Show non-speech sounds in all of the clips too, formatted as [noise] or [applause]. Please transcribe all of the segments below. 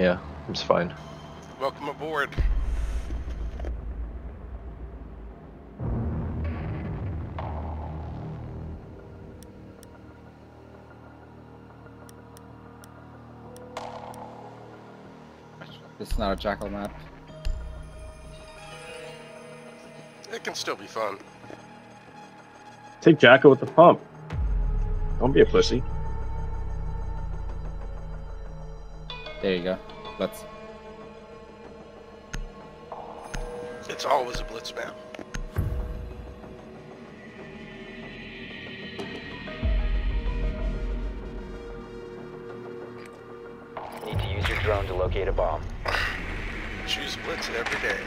Yeah, it's fine. Welcome aboard. This is not a jackal map. It can still be fun. Take Jackal with the pump. Don't be a pussy. There you go. Let's. It's always a blitz map. Need to use your drone to locate a bomb. Choose blitz every day.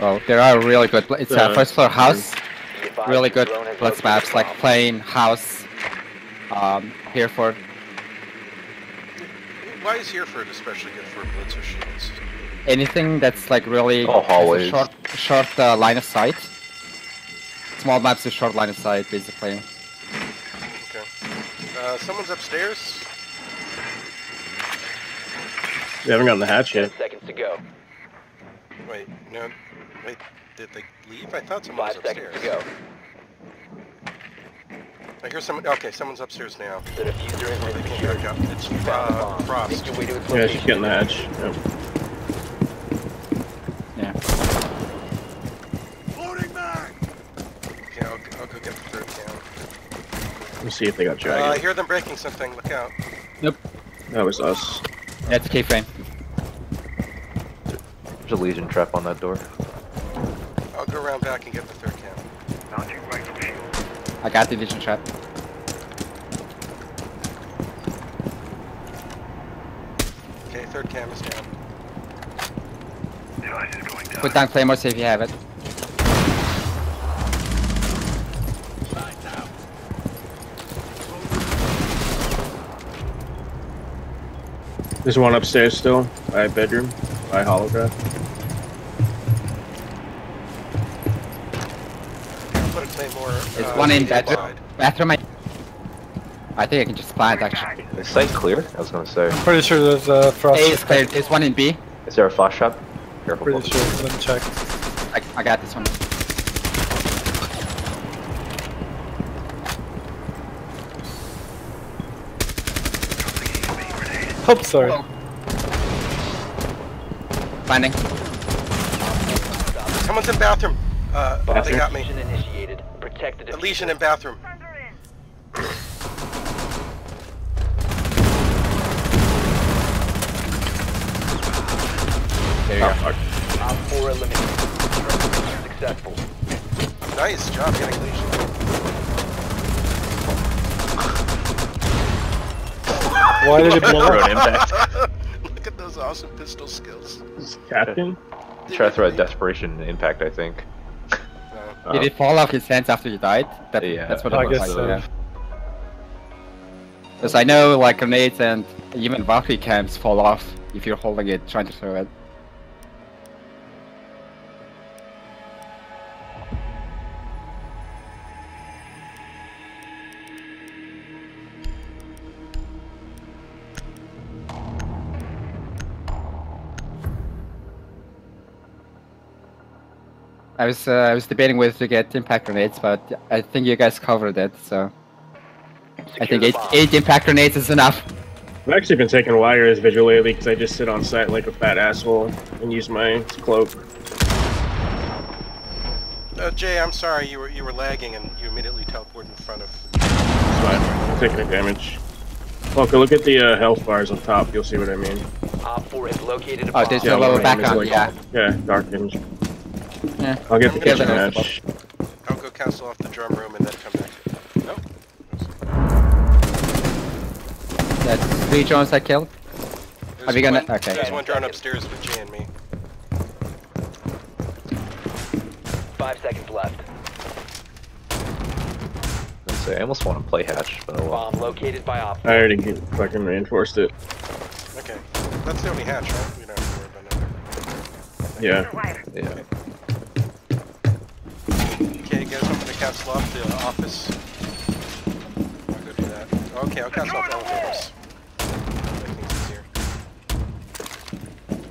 Well, there are really good. bl- It's a Uh, first floor house. Really good blitz located maps like bomb. plane, house, um, Hereford. Why is Hereford especially good for blitzer shields? Anything that's like really All has a hallways. short, short uh, line of sight. Small maps with short line of sight, basically. Okay. Uh, someone's upstairs. We haven't gotten the hatch yet. seconds to go. Wait, no. Wait, did they leave? I thought someone Five was seconds upstairs. to go. I hear someone. Okay, someone's upstairs now. The diffuser has Or been they came secured. back up. It's You found the uh, bomb. Frost. Make your way to its Yeah, location. she's getting the hatch. Yep. Yeah. Okay, I'll, I'll go get the third down. Let's see if they got Uh, I hear them breaking something. Look out. Yep. That was us. Yeah, it's a. There's a Lesion trap on that door. I'll go around back and get the third down. I got the vision trap. Okay, third cam is down. Put down claymores if you have it. There's one upstairs still. By bedroom. By holograph. Put a. There's uh, one in medium bedroom. wide. Bathroom. I, I think I can just plant actually. Is site clear? I was gonna say. I'm Pretty sure there's a frost. A is cleared. There's one in B. Is there a flash shop? Careful. Pretty folks. sure. Let me check. I, I got this one. Oh, sorry. Finding. Someone's in bathroom. Uh, they got me. Mission initiated. Protect the A diffuser. In bathroom. There you go. Op 4 eliminated. Successful. Nice job getting Lesion. Why did it blow Throw up? impact. [laughs] Look at those awesome pistol skills. Captain? Try to throw a desperation impact, I think. Uh, Did it fall off his hands after you died? That, Yeah, that's what it I looks guess like. so. Yeah. Because I know like grenades and even Valkyrie cams fall off if you're holding it, trying to throw it. I was uh, I was debating whether to get impact grenades, but I think you guys covered it, so I think the eight, eight impact grenades is enough. I've actually been taking wires visual lately because I just sit on site like a fat asshole and use my cloak. uh, Jay, I'm sorry you were you were lagging and you immediately teleported in front of. It's fine. I'm taking the damage. Look, look at the uh, health bars on top. You'll see what I mean. Op 4 has located a Oh, bomb. there's Yeah, a lower one of them like- yeah. Yeah, dark damage. Yeah. I'll get the kitchen check. hatch. I'll go castle off the drum room and then come back. Nope. That's three drones I killed. There's Are we gonna- one, okay. There's one drone upstairs with Jay and me. Five seconds left. Let's say I almost want to play hatch, but oh well. Bomb located by Op I already get, fucking reinforced it. Okay. That's the only hatch, right? We don't have to worry about it. Yeah. Yeah. Okay, guys, I'm gonna castle off the office. I'll go do that. Okay, I'll cast off elevators. Make things easier.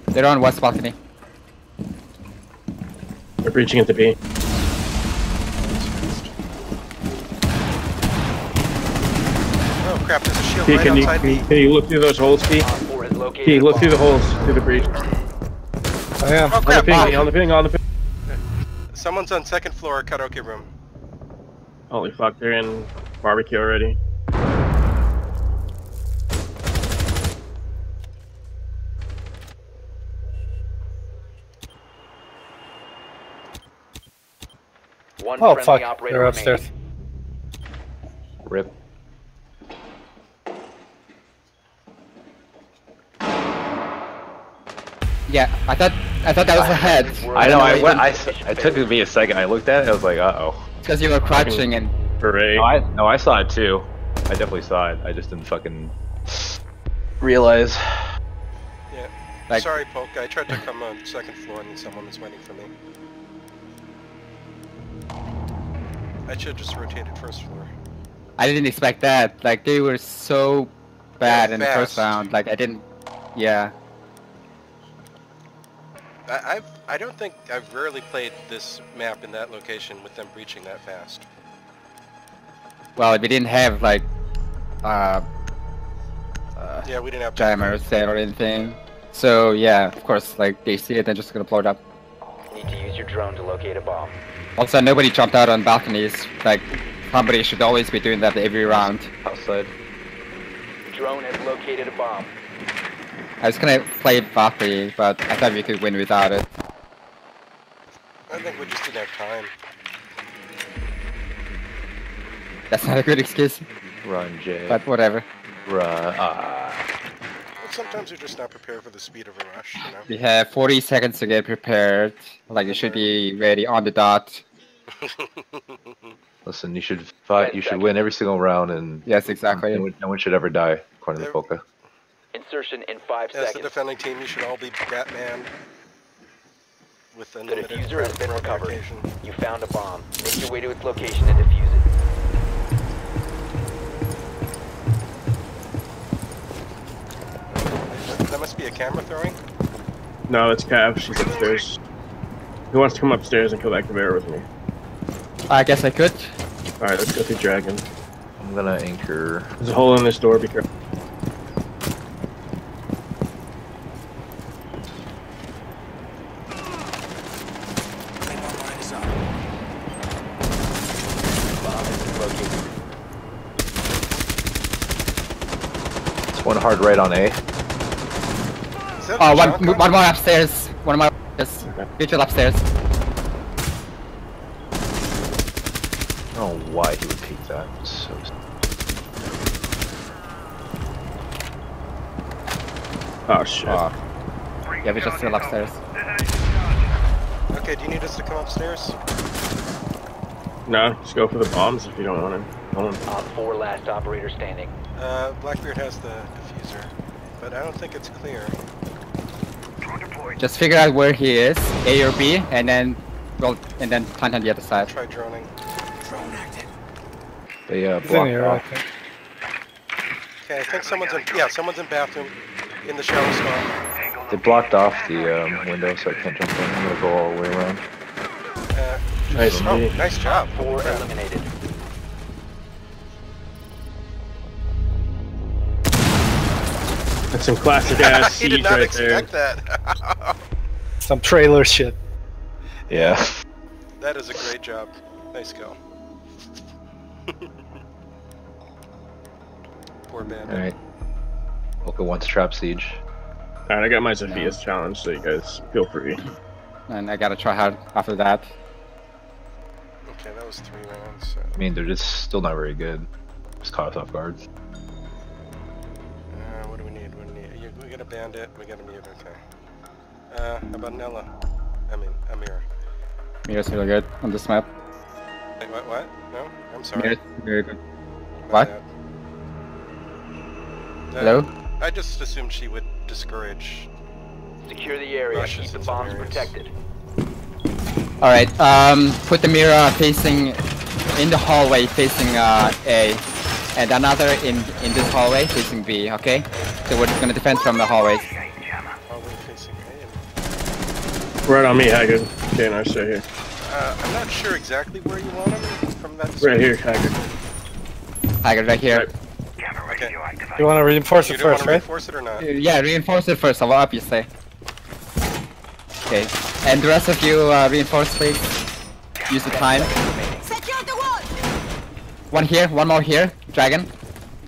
They're on west balcony. They're breaching into B. Oh crap, there's a shield P, right can you, outside can, me. can you look through those holes, P? Op 4 has located P, a look through the holes, through the breach. I am. Oh On the ping, on the ping, on the ping. someone's on second floor karaoke room. Holy fuck, they're in barbecue already. One Oh fuck, they're remaining. upstairs. Rip. Yeah, I thought I thought that was a head. I know. I went. I, didn't- s- I took me a second. I looked at it. I was like, uh oh. Because you were crouching and Hooray. No, I no. I saw it too. I definitely saw it. I just didn't fucking realize. Yeah. Like- Sorry, Polk. I tried to come on second floor and someone was waiting for me. I should have just rotated first floor. I didn't expect that. Like they were so bad They're in the first round. Like I didn't. Yeah. I, I've I don't think I've rarely played this map in that location with them breaching that fast. Well, if we didn't have like uh, uh Yeah, we didn't have jammers set or anything. So yeah, of course, like they see it, they're just gonna blow it up. Need to use your drone to locate a bomb. Also, nobody jumped out on balconies. Like somebody should always be doing that every round. Outside. Drone has located a bomb. I was gonna play Valkyrie, but I thought we could win without it. I think we just didn't have time. That's not a good excuse, Run, Jay. but whatever. Run. Ah. But sometimes you're just not prepared for the speed of a rush, you know? We have 40 seconds to get prepared. Like you should be ready on the dot. [laughs] Listen, you should fight. You should win every single round, and Yes, exactly. no one, no one should ever die, according to There- Polka. Insertion in 5 As the defending team, you should all be Batman with The unlimited diffuser has been recovered. You found a bomb. Make your way to its location and defuse it. That must be a camera throwing. No, it's Cav. She's upstairs. Who wants to come upstairs and kill that conveyor with me? I guess I could. Alright, let's go through Dragon. I'm gonna anchor. There's a hole in this door, be careful. Bomb has been located. It's one hard right on A. Is that Oh, the one, shotgun? one more upstairs. One more. Yes. Okay. Vigil upstairs. I don't know why he would take that. It's so. Oh shit. Oh. Yeah, Vigil's still upstairs. Okay, do you need us to come upstairs? No, just go for the bombs if you don't want to. Hold on. Op 4 last operator standing. Uh, Blackbeard has the diffuser, but I don't think it's clear. Just figure out where he is, A or B, and then well, and then plant on the other side. Try droning. They uh, He's in blocked here, I off. think. Okay, I think someone's in. Yeah, someone's in bathroom, in the shower stall. They blocked off the um, window, so I can't jump in. I'm gonna go all the way around. Nice. oh, nice job. 4 Crap. eliminated. That's some classic ass [laughs] he did siege not right there. expect that. [laughs] Some trailer shit. Yeah. that is a great job. Nice go. [laughs] Poor bandit. All right. Polka wants trap siege. Alright, I got my Zephyrs challenge, so you guys feel free. And I gotta try hard after that. Okay, that was three rounds. So. I mean, they're just still not very good. Just caught us off guard. Uh, what do we need? What do we need? You, we got a bandit. We got a mute. Okay. Uh, how about Nella? I mean, Amir. Mira's really good on this map. Wait, what? What? No, I'm sorry. Mira's very good. My What? bad. Uh, Hello? I just assumed she would discourage. Secure the area. Rushes Keep the in some bombs areas. protected. Alright, um, put the mirror facing in the hallway facing uh, A. and another in in this hallway facing B. Okay, so we're just gonna defend from the hallways. Hallway. Right on me, Haggard. Okay, no, stay here. Uh, I'm not sure exactly where you want him from that. Right here, Haggard. Tiger right here. Okay. You want to reinforce You it don't want first, to right? reinforce it or not? Yeah, reinforce it first, of all, obviously. Okay, and the rest of you uh, reinforce, please. Use the time. Secure the wall! One here, one more here, dragon,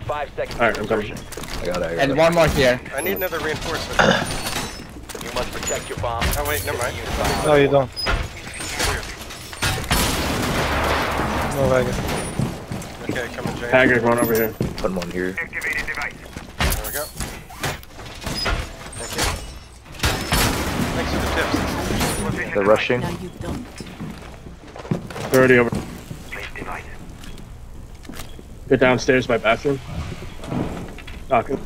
Five seconds. Alright, I'm coming. insertion. I got it. I got and it. one more here. I need another reinforcement. You must protect your bomb. Oh wait, never mind. No, you don't. No wagon. Okay, coming, Jay. Haggard, run over here. Put one here. There we go. Thank you. Thanks for the tips. They're rushing. Now you don't. They're already over. They're downstairs by bathroom. Knocking.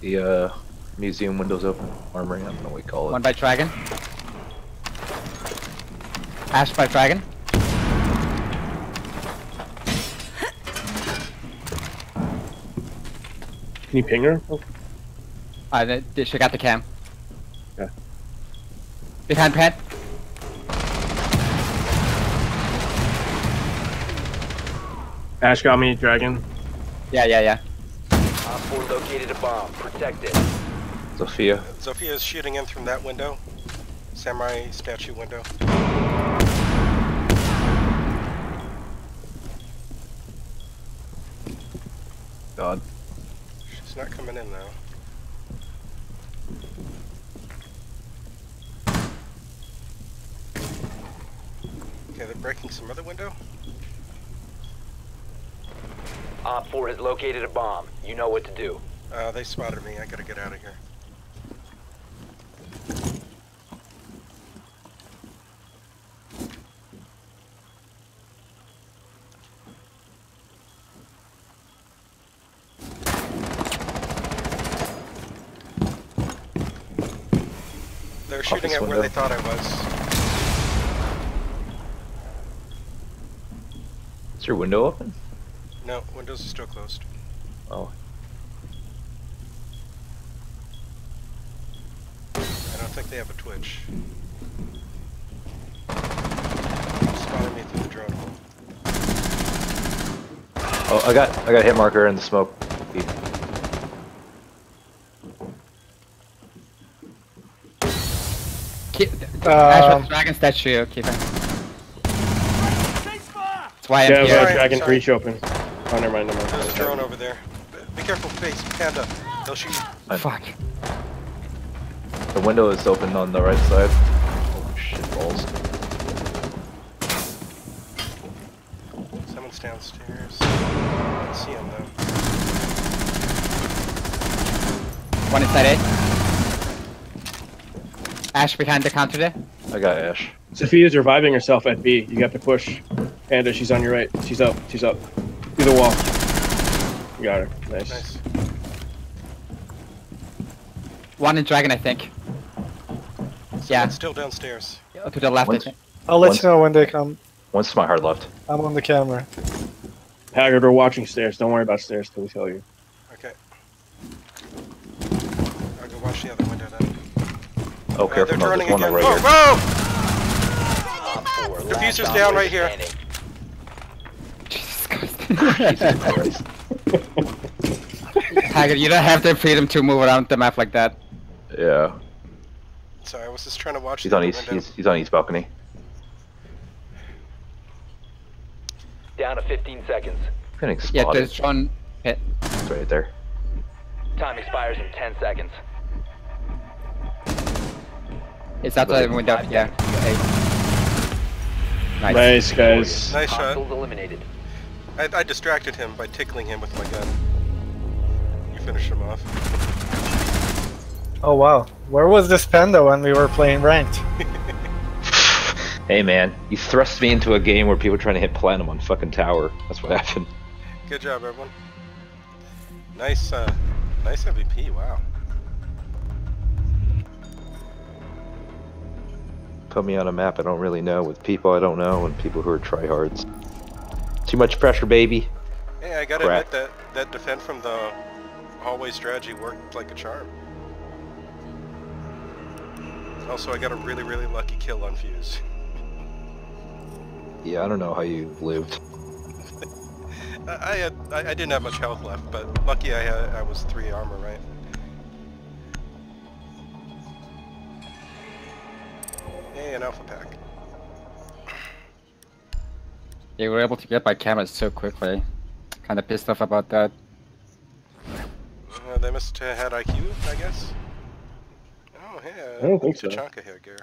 The uh, museum windows open. Armory. I don't know what we call it. One by dragon. Ash by dragon. Can you ping her? Oh, Uh, th- th- she got the cam. Yeah. Behind pad. Ash got me, Dragon. Yeah, yeah, yeah. Op 4 located a bomb. Protect it. Sophia. Sophia is shooting in from that window. Samurai statue window. God. She's not coming in though. Okay, they're breaking some other window. Op 4 has located a bomb. You know what to do. Uh, they spotted me. I gotta get out of here. They're shooting at where they thought I was. Is your window open? No, windows are still closed. Oh. I don't think they have a twitch. Spotted me through the drone hole. Oh, I got I got a hit marker in the smoke. Keep, Ash Um, with dragon statue, keep it. That's why I'm Yeah, here. yeah Sorry, Dragon sorry. breach open. Oh, never mind, never mind. There's a drone over there. Be- Be careful, face, panda. They'll shoot you. Fuck. The window is open on the right side. Oh shit balls. Someone's downstairs. I don't see him though. One inside A. Ash behind the counter there. I got Ash. Sophia's reviving herself at B. You have to push. Panda, she's on your right. She's up. She's up. Through the wall. You got her. Nice. Nice. One in dragon, I think. Yeah, still downstairs. to the left. I Once- think. I'll let Once- you know when they come. Once my heart left. I'm on the camera. Haggard, we're watching stairs. Don't worry about stairs till we tell you. Okay. I'll go watch the other window then. Oh, Uh, careful! they're No, there's one again. right Whoa, here. whoa! Op 4. last Diffuser's down right here. Jesus Christ. Christ. [laughs] Haggard, you don't have the freedom to move around the map like that. Yeah. Sorry, I was just trying to watch He's the on other east. He's, he's on east balcony. Down to 15 seconds. Getting Yeah, spotted. there's one hit. It's right there. Time expires in 10 seconds. It's outside the window. Yeah. Okay. Nice. Nice, guys. Nice shot. Hostiles eliminated. I, I distracted him by tickling him with my gun. You finished him off. Oh wow. Where was this panda when we were playing ranked? [laughs] Hey man, you thrust me into a game where people are trying to hit platinum on fucking tower. That's what happened. Good job, everyone. Nice, uh, nice MVP. Wow. Put me on a map I don't really know with people I don't know and people who are tryhards. Too much pressure, baby. Hey, I gotta Crap. admit that that defend from the hallway strategy worked like a charm. Also, I got a really, really lucky kill on Fuse. [laughs] Yeah, I don't know how you lived. [laughs] I, had I, I didn't have much health left, but lucky I had I was three armor, right? An alpha pack. They were able to get my cameras so quickly. Kinda pissed off about that. Uh, they must have had IQ, I guess. Oh, hey, uh, I don't think so. Tachanka here, Gare.